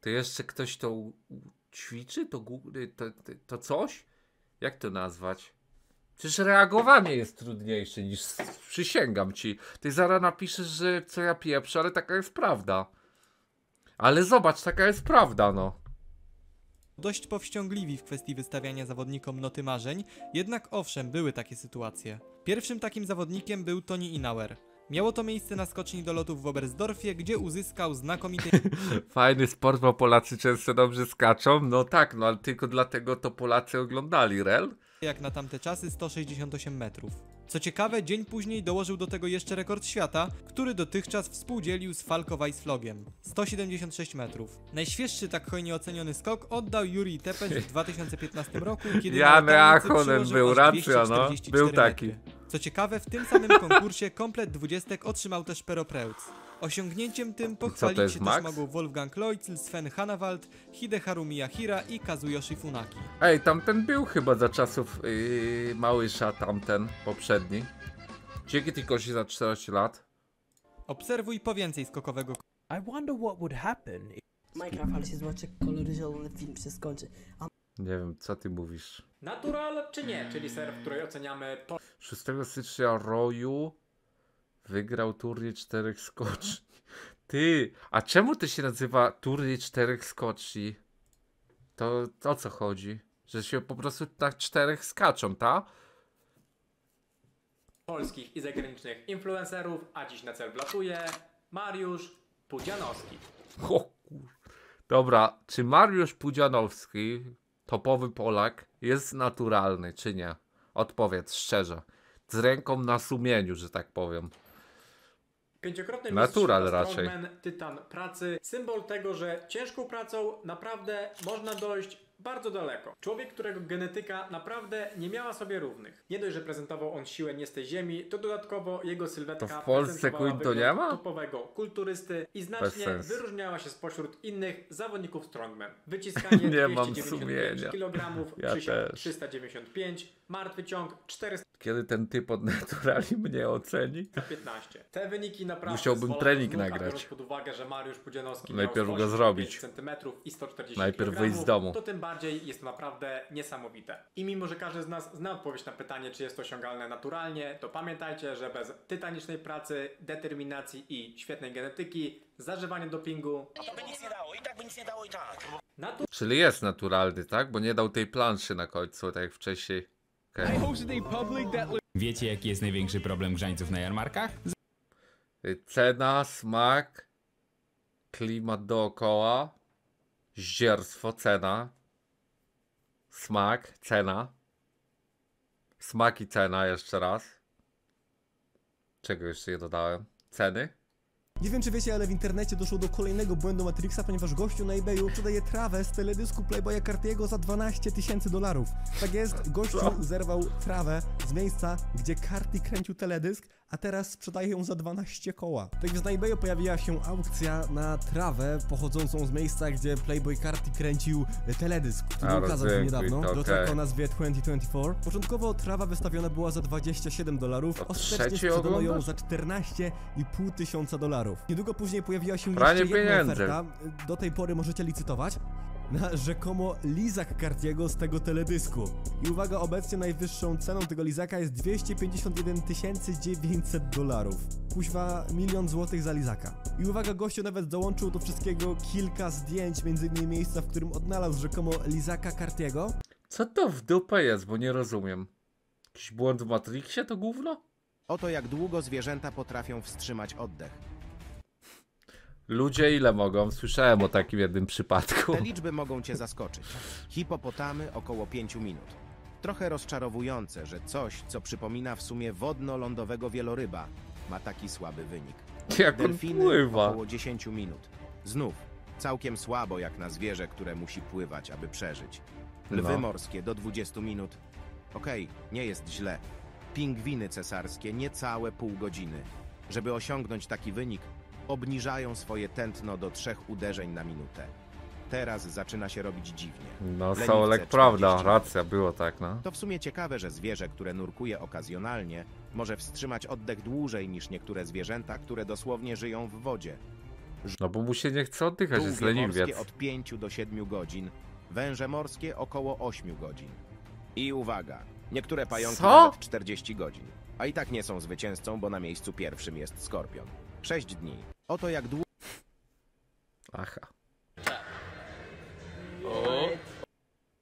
To jeszcze ktoś to ćwiczy? To, to, to coś? Jak to nazwać? Przecież reagowanie jest trudniejsze niż przysięgam ci. Ty zaraz napiszesz, że co ja pieprzę, ale taka jest prawda. Ale zobacz, taka jest prawda, no. Dość powściągliwi w kwestii wystawiania zawodnikom noty marzeń, jednak owszem, były takie sytuacje. Pierwszym takim zawodnikiem był Tony Inauer. Miało to miejsce na skoczni do lotów w Oberstdorfie, gdzie uzyskał znakomity Fajny sport, bo Polacy często dobrze skaczą. No tak, no ale tylko dlatego to Polacy oglądali, rel? jak na tamte czasy 168 metrów. Co ciekawe, dzień później dołożył do tego jeszcze rekord świata, który dotychczas współdzielił z Falco Weissflogiem 176 metrów. Najświeższy tak hojnie oceniony skok oddał Juri Tepes w 2015 roku, kiedy Reachonen przyłożył był, racja, no. 244 Był metry. taki. Co ciekawe, w tym samym konkursie komplet dwudziestek otrzymał też Pero Preutz. Osiągnięciem tym pochwalić się Max? też mogą Wolfgang Leutzel, Sven Hannawald, Hideharu Miyahira i Kazuyoshi Funaki. Ej, tamten był chyba za czasów yy, Małysza, tamten poprzedni. Dzięki tej kości za 14 lat. Obserwuj po więcej skokowego I wonder what would happen. Minecraft, ale się zobaczy koloryzowany film się skończy. A Nie wiem, co ty mówisz. Natural czy nie? Czyli ser, w której oceniamy po 6 stycznia Roju wygrał turniej czterech skoczni. Ty, a czemu to się nazywa turniej czterech skoczni? To o co chodzi? Że się po prostu na czterech skaczą, ta? polskich i zagranicznych influencerów, a dziś na cel wlatuje Mariusz Pudzianowski. O kur... Dobra, czy Mariusz Pudzianowski, topowy Polak, jest naturalny, czy nie? Odpowiedz szczerze. Z ręką na sumieniu, że tak powiem. Pięciokrotny Natural mistrz raczej. strongman, tytan pracy, symbol tego, że ciężką pracą naprawdę można dojść bardzo daleko. Człowiek, którego genetyka naprawdę nie miała sobie równych. Nie dość, że prezentował on siłę nie z tej ziemi, to dodatkowo jego sylwetka To w Polsce to nie ma? topowego kulturysty i znacznie wyróżniała się spośród innych zawodników strongman. Wyciskanie Nie mam 295 sumienia. kg, Ja przysiad też. 395, martwy ciąg 400 Kiedy ten typ od naturali mnie oceni? 15. Te wyniki naprawdę Musiałbym trening a nagrać. Biorąc pod uwagę, że Mariusz Pudzianowski Najpierw go 185 zrobić. centymetrów i 140 Najpierw kg, wyjść z domu. To tym bardziej jest to naprawdę niesamowite. I mimo, że każdy z nas zna odpowiedź na pytanie, czy jest to osiągalne naturalnie, to pamiętajcie, że bez tytanicznej pracy, determinacji i świetnej genetyki, zażywania dopingu, by nic nie dało, i tak by nic nie dało i tak. Czyli jest naturalny, tak? Bo nie dał tej planszy na końcu, tak jak wcześniej. Okej. Wiecie jaki jest największy problem grzańców na jarmarkach? Y, Cena, smak, klimat dookoła, zdzierstwo, cena, smak, cena, smak i cena jeszcze raz. Czego jeszcze nie dodałem? Ceny? Nie wiem czy wiecie, ale w internecie doszło do kolejnego błędu Matrixa, ponieważ gościu na eBayu sprzedaje trawę z teledysku Playboya Cartiego za 12 tysięcy dolarów. Tak jest, gościu zerwał trawę z miejsca, gdzie Carti kręcił teledysk, a teraz sprzedaje ją za 12 koła. Tak więc na eBayu pojawiła się aukcja na trawę pochodzącą z miejsca, gdzie Playboy Carti kręcił teledysk, który A, ukazał się niedawno, tracka o nazwie 2024. Początkowo trawa wystawiona była za 27 dolarów, ostatecznie sprzedano ją za 14,5 tysiąca dolarów. Niedługo później pojawiła się Pranie jeszcze jedna pieniędzy. oferta. Do tej pory możecie licytować na rzekomo lizak Cartiego z tego teledysku. I uwaga, obecnie najwyższą ceną tego lizaka jest 251 900 dolarów. Kuźwa, milion złotych za lizaka. I uwaga, gościu nawet dołączył do wszystkiego kilka zdjęć, między innymi miejsca, w którym odnalazł rzekomo lizaka Cartiego. Co to w dupę jest, bo nie rozumiem. Jakiś błąd w Matrixie to gówno? Oto jak długo zwierzęta potrafią wstrzymać oddech. Ludzie ile mogą? Słyszałem o takim jednym przypadku. Te liczby mogą cię zaskoczyć. Hipopotamy około 5 minut. Trochę rozczarowujące, że coś, co przypomina w sumie wodno-lądowego wieloryba, ma taki słaby wynik. Jak Delfiny pływa. około 10 minut. Znów, całkiem słabo jak na zwierzę, które musi pływać, aby przeżyć. Lwy No. morskie do 20 minut. Okej, nie jest źle. Pingwiny cesarskie niecałe pół godziny. Żeby osiągnąć taki wynik, obniżają swoje tętno do trzech uderzeń na minutę. Teraz zaczyna się robić dziwnie. No, Leniwce 40 prawda, racja, było tak, no. To w sumie ciekawe, że zwierzę, które nurkuje okazjonalnie, może wstrzymać oddech dłużej niż niektóre zwierzęta, które dosłownie żyją w wodzie. No bo mu się nie chce oddychać, jest Żółwie leniwiec. morskie od 5 do 7 godzin, węże morskie około 8 godzin. I uwaga, niektóre pająki Co? nawet 40 godzin. A i tak nie są zwycięzcą, bo na miejscu pierwszym jest skorpion. 6 dni. Oto jak długo... Aha.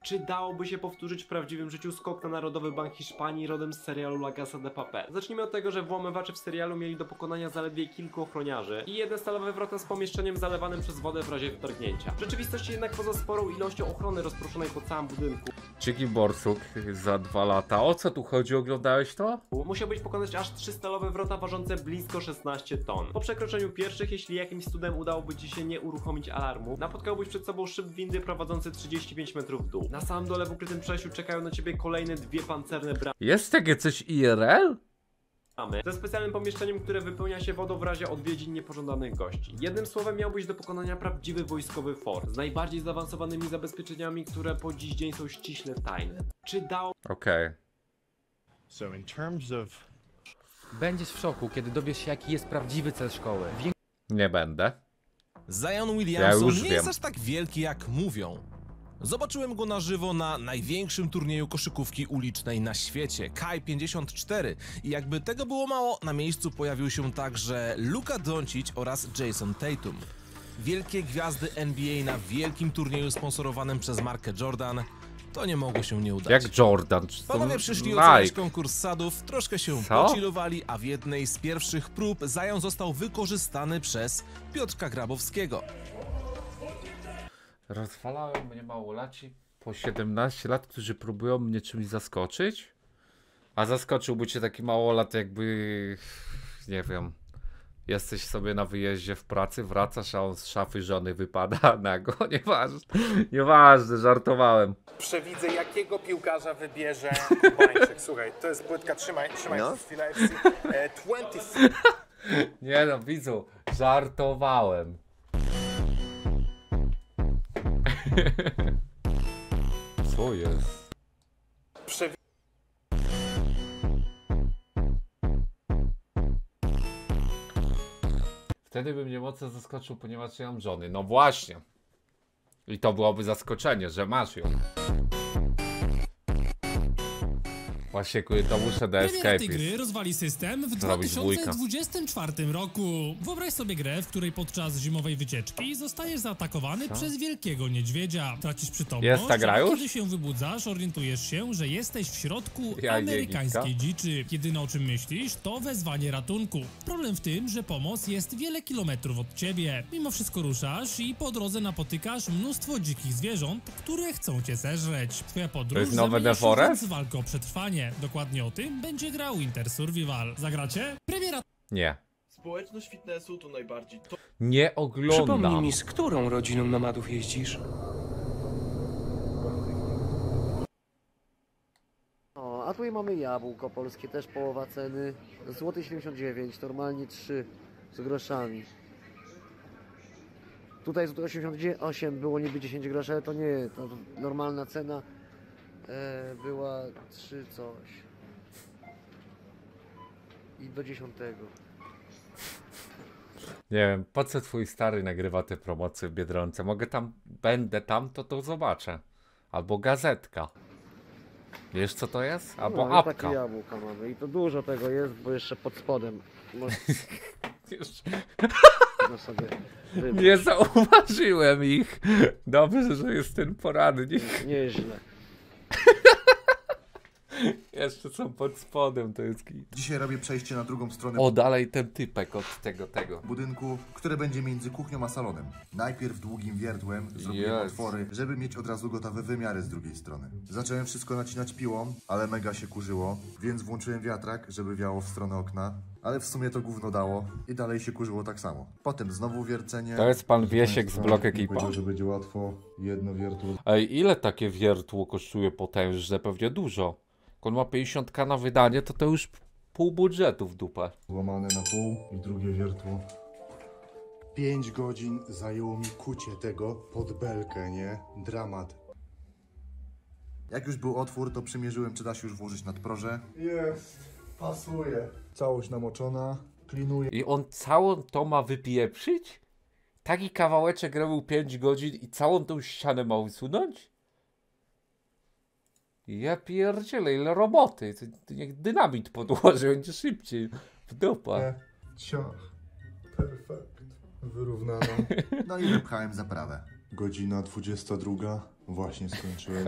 Czy dałoby się powtórzyć w prawdziwym życiu skok na Narodowy Bank Hiszpanii rodem z serialu La Casa de Papel? Zacznijmy od tego, że włamywacze w serialu mieli do pokonania zaledwie kilku ochroniarzy i jeden stalowe wrota z pomieszczeniem zalewanym przez wodę w razie wtargnięcia. W rzeczywistości jednak poza sporą ilością ochrony rozproszonej po całym budynku, Czyki Borsuk za dwa lata. O co tu chodzi? Oglądałeś to? musiałbyś pokonać aż trzy stalowe wrota ważące blisko 16 ton. Po przekroczeniu pierwszych, jeśli jakimś cudem udałoby ci się nie uruchomić alarmu, napotkałbyś przed sobą szyb windy prowadzący 35 metrów w dół. Na samym dole w ukrytym przejściu czekają na ciebie kolejne dwie pancerne bramy. Jest takie coś IRL? Ze specjalnym pomieszczeniem, które wypełnia się wodą w razie odwiedzin niepożądanych gości. Jednym słowem miałbyś do pokonania prawdziwy wojskowy fort z najbardziej zaawansowanymi zabezpieczeniami, które po dziś dzień są ściśle tajne. Czy dało Okej. So in terms of Będziesz w szoku, kiedy dowiesz się, jaki jest prawdziwy cel szkoły. Nie będę. Zion Ja Williamson już nie jest aż tak wielki jak mówią. Zobaczyłem go na żywo na największym turnieju koszykówki ulicznej na świecie, Kai 54 i jakby tego było mało, na miejscu pojawił się także Luka Doncic oraz Jason Tatum. Wielkie gwiazdy NBA na wielkim turnieju sponsorowanym przez markę Jordan, to nie mogło się nie udać. Jak Jordan, czy to Panowie przyszli Nike? konkurs sadów, troszkę się Co? pocilowali, a w jednej z pierwszych prób Zion został wykorzystany przez Piotrka Grabowskiego. Rozwalałem mnie małolaci po 17 lat, którzy próbują mnie czymś zaskoczyć? A zaskoczyłby cię taki małolat jakby, nie wiem, jesteś sobie na wyjeździe w pracy, wracasz, a on z szafy żony wypada nago. Nieważne, nieważne, żartowałem. Przewidzę, jakiego piłkarza wybierze Kubańczyk. Słuchaj, to jest płytka, trzymaj, trzymaj No. chwilę. E, 20 Nie no, widzu, żartowałem. Co jest? Przewi- Wtedy bym mnie mocno zaskoczył, ponieważ ja mam żony. No właśnie. I to byłoby zaskoczenie, że masz ją. Właśnie, to muszę Premiera tej gry rozwali system w Zrobić dwójka. 2024 roku. Wyobraź sobie grę, w której podczas zimowej wycieczki zostajesz zaatakowany Co? przez wielkiego niedźwiedzia. Tracisz przytomność, Jest ta gra już? kiedy się wybudzasz, orientujesz się, że jesteś w środku Ja amerykańskiej dziczy. Jedyne o czym myślisz, to wezwanie ratunku. Problem w tym, że pomoc jest wiele kilometrów od ciebie. Mimo wszystko ruszasz i po drodze napotykasz mnóstwo dzikich zwierząt, które chcą cię zeżreć. Twoja podróż jest nowe zamienia The się Forest? więc w walkę o przetrwanie. Dokładnie o tym będzie grał Winter Survival. Zagracie? Premiera Nie. Społeczność fitnessu to najbardziej to... Nie oglądam. Przypomnij mi, Z którą rodziną nomadów jeździsz? O, a tutaj mamy jabłko polskie, też połowa ceny. Złoty 79, normalnie 3 z groszami. Tutaj złoty 88 było niby 10 groszy, ale to nie, to normalna cena była 3 coś. I do 10. Nie wiem, po co twój stary nagrywa te promocje w Biedronce? Mogę tam, będę tam, to to zobaczę. Albo gazetka. Wiesz co to jest? Albo no, i takie apka. jabłka mamy i to dużo tego jest, bo jeszcze pod spodem. Można sobie. Nie zauważyłem ich. Dobrze, że jest ten poradnik. Nieźle. Jeszcze są pod spodem, to jest git. Dzisiaj robię przejście na drugą stronę O, dalej ten typek od tego, tego. budynku, które będzie między kuchnią a salonem. Najpierw długim wiertłem zrobiłem Jest. otwory, żeby mieć od razu gotowe wymiary z drugiej strony. Zacząłem wszystko nacinać piłą, ale mega się kurzyło, więc włączyłem wiatrak, żeby wiało w stronę okna, ale w sumie to gówno dało i dalej się kurzyło tak samo. Potem znowu wiercenie. To jest pan Wiesiek z Blok Ekipa? powiedział, że będzie łatwo, jedno wiertło Ej, ile takie wiertło kosztuje potężne? Pewnie dużo. Jak on ma 50k na wydanie, to to już pół budżetu w dupę. złamane na pół i drugie wiertło. 5 godzin zajęło mi kucie tego pod belkę, nie? Dramat. Jak już był otwór, to przymierzyłem, czy da się już włożyć nadproże. Jest, pasuje. Całość namoczona, klinuję. I on całą to ma wypieprzyć? Taki kawałeczek robił 5 godzin i całą tą ścianę ma usunąć? Ja pierdzielę, ile roboty. To, to niech dynamit podłoży, będzie szybciej. W dupa. Ciach. Perfekt. Wyrównana. No i wypchałem zaprawę. Godzina 22. Właśnie skończyłem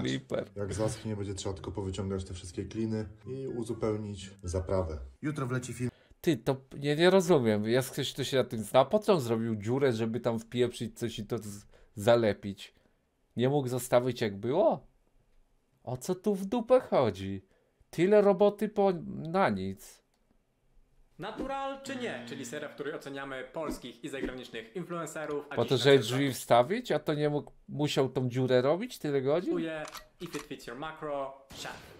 flipper. Jak zaschnie, będzie trzeba tylko powyciągać te wszystkie kliny i uzupełnić zaprawę. Jutro wleci film. Ty, to nie, nie rozumiem. Jest ktoś, kto się na tym zna. Po co on zrobił dziurę, żeby tam wpieprzyć coś i to z- zalepić? Nie mógł zostawić jak było? O co tu w dupę chodzi? Tyle roboty po... na nic. Natural czy nie? Czyli seria, w której oceniamy polskich i zagranicznych influencerów. a Po to, żeby drzwi wstawić, a to nie mógł, musiał tą dziurę robić tyle godzin? If it fits your macro, chef.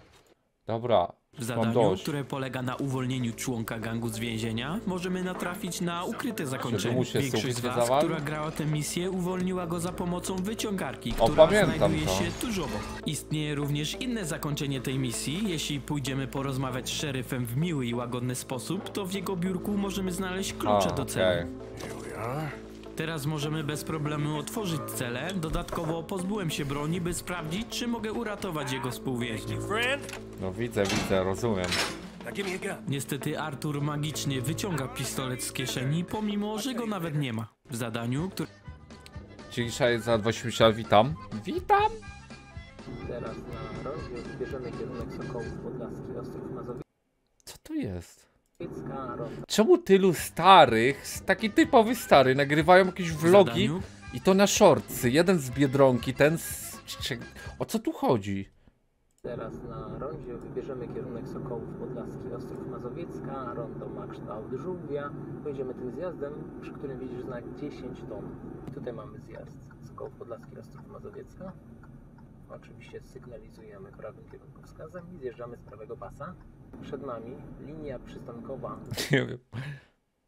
Dobra, W zadaniu, dość. które polega na uwolnieniu członka gangu z więzienia, możemy natrafić na ukryte zakończenie. mu się Większość z was, zawalił? która grała tę misję, uwolniła go za pomocą wyciągarki, O, która pamiętam znajduje to. się tuż obok. Istnieje również inne zakończenie tej misji. Jeśli pójdziemy porozmawiać z szeryfem w miły i łagodny sposób, to w jego biurku możemy znaleźć klucze A, do okej. celi. Teraz możemy bez problemu otworzyć celę. Dodatkowo pozbyłem się broni, by sprawdzić, czy mogę uratować jego współwięźniów. No widzę, widzę, rozumiem. Niestety Artur magicznie wyciąga pistolet z kieszeni, pomimo że go nawet nie ma. W zadaniu, które Dzisiaj za 80 witam. Witam! Teraz na rondzie wybierzemy kierunek Sokołów Podlaski, Ostrów Co to jest? Czemu tylu starych, taki typowy stary, nagrywają jakieś vlogi i to na shortsy? Jeden z Biedronki, ten z... O co tu chodzi? Teraz na rondzie wybierzemy kierunek Sokołów Podlaski, Ostrów Mazowiecka, rondo ma kształt żółwia. Pojedziemy tym zjazdem, przy którym widzisz znak 10 ton. I tutaj mamy zjazd Sokołów Podlaski, Ostrów Mazowiecka. Oczywiście sygnalizujemy prawym kierunkowskazem i zjeżdżamy z prawego pasa. Przed nami linia przystankowa Nie wiem.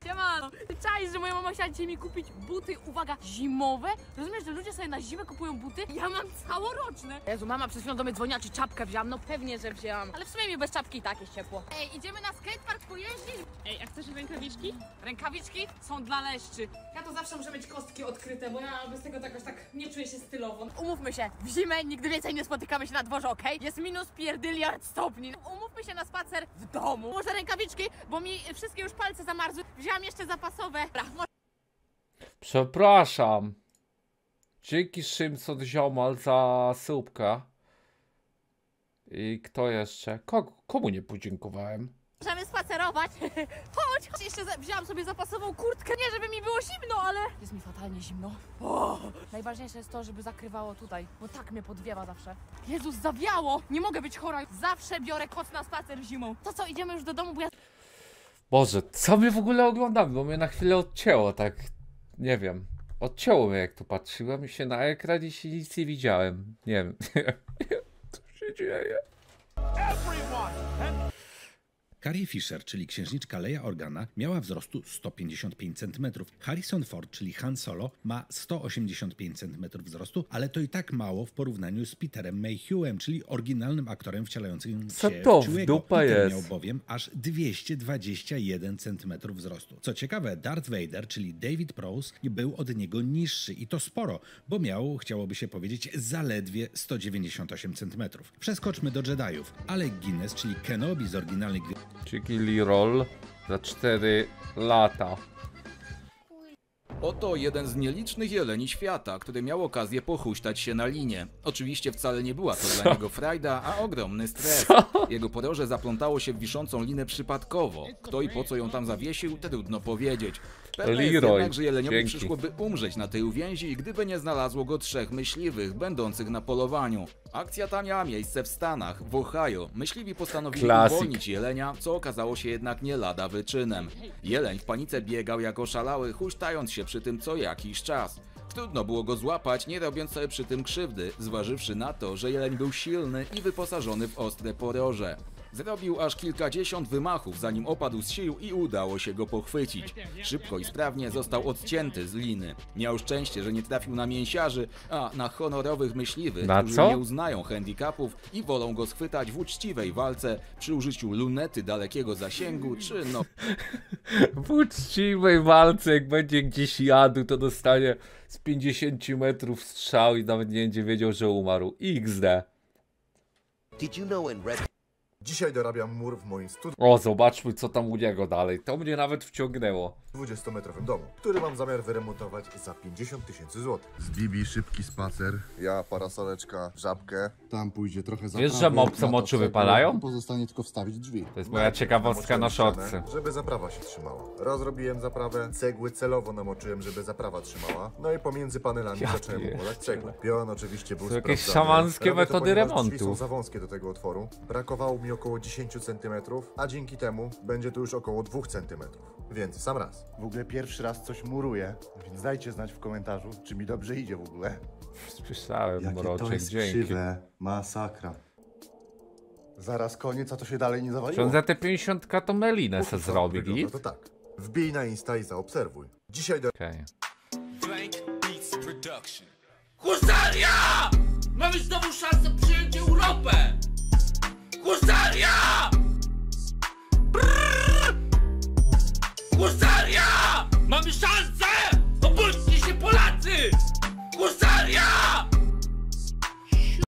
Siemano! Czaisz, że moja mama chciała dzisiaj mi kupić buty, uwaga, zimowe? Rozumiesz, że ludzie sobie na zimę kupują buty? Ja mam całoroczne! Jezu, mama przed chwilą do mnie dzwoniła, czy czapkę wzięłam? No pewnie, że wzięłam. Ale w sumie mi bez czapki i tak jest ciepło. Ej, idziemy na skatepark pojeździć? Ej, a chcesz rękawiczki? Rękawiczki są dla leszczy. Ja to zawsze muszę mieć kostki odkryte, bo ja bez tego jakoś tak nie czuję się stylowo. Umówmy się, w zimę nigdy więcej nie spotykamy się na dworze, okej? Jest minus pierdyliard stopni. Umówmy się na spacer w domu. Może rękawiczki, bo mi wszystkie już palce zamarzły. Wzięłam jeszcze zapasowe. Przepraszam. Dzięki Szymson Ziomal za słupka. I kto jeszcze? Kogo, komu nie podziękowałem? Możemy spacerować. Chodź, chodź. Jeszcze wzięłam sobie zapasową kurtkę. Nie, żeby mi było zimno, ale... Jest mi fatalnie zimno. O! Najważniejsze jest to, żeby zakrywało tutaj, bo tak mnie podwiewa zawsze. Jezus, zawiało! Nie mogę być chora. Zawsze biorę koc na spacer zimą. To co, idziemy już do domu, bo ja... Boże, co my w ogóle oglądamy? Bo mnie na chwilę odcięło, tak. Nie wiem. Odcięło mnie, jak tu patrzyłem i się na ekran i się nic nie widziałem. Nie wiem. Co się dzieje? Carrie Fisher, czyli księżniczka Leia Organa, miała wzrostu 155 cm. Harrison Ford, czyli Han Solo, ma 185 cm wzrostu, ale to i tak mało w porównaniu z Peterem Mayhewem, czyli oryginalnym aktorem wcielającym Co się to w dupa Peter jest? miał bowiem aż 221 cm wzrostu. Co ciekawe, Darth Vader, czyli David Prowse, był od niego niższy i to sporo, bo miał, chciałoby się powiedzieć, zaledwie 198 cm. Przeskoczmy do Jediów. Alec Guinness, czyli Kenobi z oryginalnej gry Czyli roll za 4 lata. Oto jeden z nielicznych jeleni świata, który miał okazję pochuśtać się na linie. Oczywiście wcale nie była to dla niego frajda, a ogromny stres. Jego podroże zaplątało się w wiszącą linę przypadkowo. Kto i po co ją tam zawiesił, trudno powiedzieć. Pewne jest Leroy, jednak, że jeleniowi dzięki. przyszłoby umrzeć na tej uwięzi, gdyby nie znalazło go trzech myśliwych, będących na polowaniu. Akcja ta miała miejsce w Stanach, w Ohio. Myśliwi postanowili Klasyk. uwolnić jelenia, co okazało się jednak nie lada wyczynem. Jeleń w panice biegał jako szalały, huśtając się przy tym co jakiś czas. Trudno było go złapać, nie robiąc sobie przy tym krzywdy, zważywszy na to, że jeleń był silny i wyposażony w ostre poroże. Zrobił aż kilkadziesiąt wymachów, zanim opadł z sił i udało się go pochwycić. Szybko i sprawnie został odcięty z liny. Miał szczęście, że nie trafił na mięsiarzy, a na honorowych myśliwych, Na którzy co? nie uznają handicapów i wolą go schwytać w uczciwej walce przy użyciu lunety dalekiego zasięgu czy no W uczciwej walce, jak będzie gdzieś jadł, to dostanie z 50 metrów strzał i nawet nie będzie wiedział, że umarł. XD. Did you know in Red... Dzisiaj dorabiam mur w moim 100 O, zobaczmy, co tam u niego dalej. To mnie nawet wciągnęło. 20-metrowym domu, który mam zamiar wyremontować za 50 tysięcy złotych. Z Bibi szybki spacer, ja parasoleczka, żabkę. Tam pójdzie trochę za Wiesz, że mopsom oczy wypalają? Pozostanie tylko wstawić drzwi. To jest moja ciekawostka na shortsy. Żeby zaprawa się trzymała. Rozrobiłem zaprawę, cegły celowo namoczyłem, żeby zaprawa trzymała. No i pomiędzy panelami Ja zacząłem układać cegły. Pion oczywiście był To jakieś szamanskie metody Drzwi remontu. są za wąskie do tego otworu. Brakowało mi około 10 cm, a dzięki temu będzie to już około 2 cm. Więc w sam raz. W ogóle pierwszy raz coś muruję, więc dajcie znać w komentarzu, czy mi dobrze idzie w ogóle. Słyszałem, Jakie mroczek, to jest dzięki. krzywe, masakra. Zaraz koniec, a to się dalej nie Czy zawaliło. on za te 50 to melinę se co zrobi, git? To tak. Wbij na Insta i zaobserwuj. Dzisiaj do... Okej. Husaria! Mamy znowu szansę przyjęcia Europy! Husaria! Brrr! Husaria! Mamy szansę! Obudźcie się Polacy! Husaria!